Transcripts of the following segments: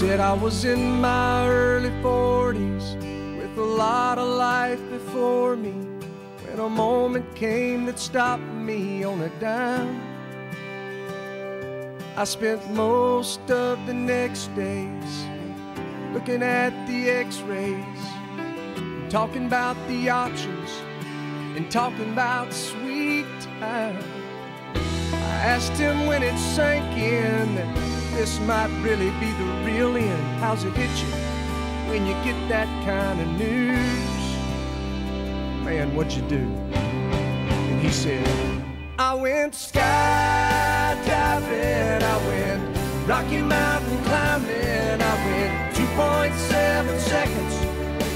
said I was in my early 40s with a lot of life before me when a moment came that stopped me on a dime. I spent most of the next days looking at the x rays, talking about the options, and talking about sweet time. I asked him when it sank in this might really be the real end. How's it hit you when you get that kind of news? Man, what'd you do? And he said, I went skydiving, I went Rocky Mountain climbing, I went 2.7 seconds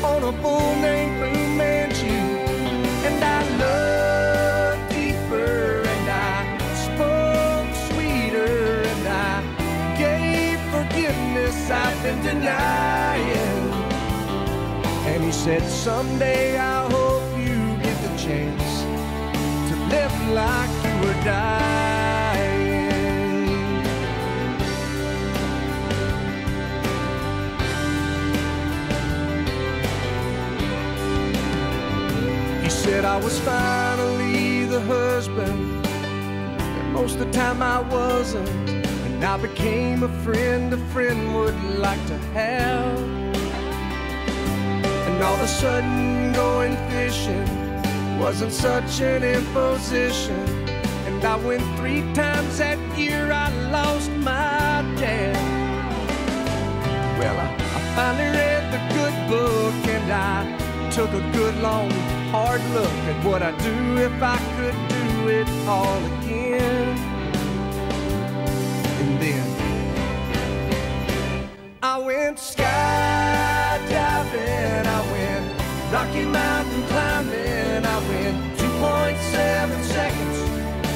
on a bull named Fu Manchu, And he said, Someday I hope you get the chance to live like you were dying. He said I was finally the husband, and most of the time I wasn't. And I became a friend a friend would like to have. All of a sudden, going fishing wasn't such an imposition. And I went three times that year, I lost my dad. Well, I, I finally read the good book and I took a good long hard look at what I'd do if I could do it all again. And then I went skydiving, Rocky Mountain climbing, I went 2.7 seconds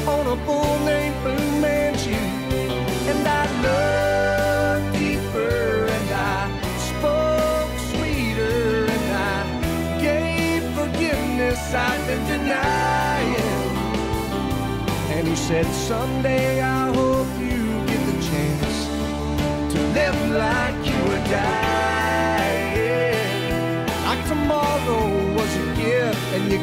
on a bull named Fu Manchu, and I loved deeper, and I spoke sweeter, and I gave forgiveness I've been denying. And he said, Someday I hope you get the chance to live like you were dying.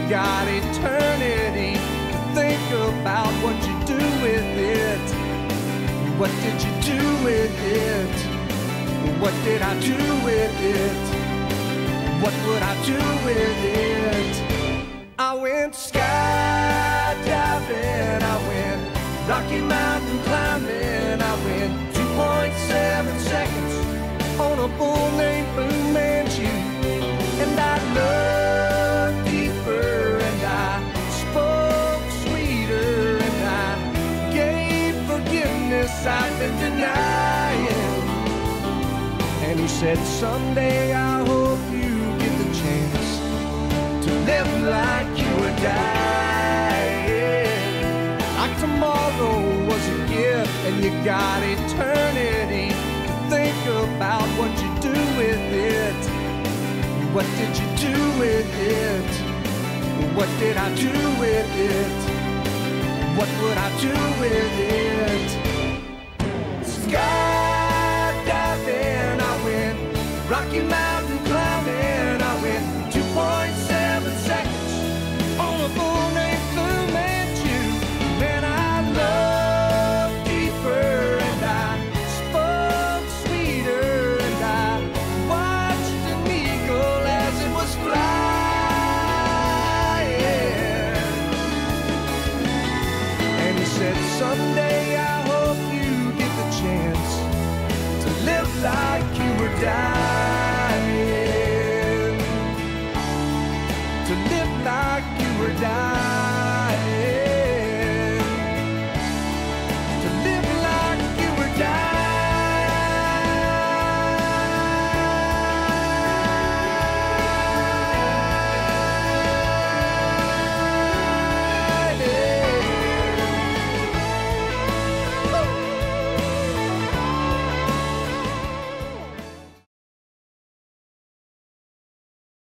Got eternity to think about what you do with it. What did you do with it? What did I do with it? What would I do with it? I went skydiving, I went Rocky Mountain climbing, I went 2.7 seconds on a bull named Fu forgiveness I've been denying. And he said, Someday I hope you get the chance to live like you were dying. Like tomorrow was a gift, and you got eternity to think about what you do with it. What did you do with it? What did I do with it? What would I do with it? Skydiving, I went Rocky Mountain climbing, I went 2.7 seconds on a bull named Fu Manchu. Man, I loved deeper and I spoke sweeter and I watched an eagle as it was flying. And he said, Someday dying. To live like you were dying.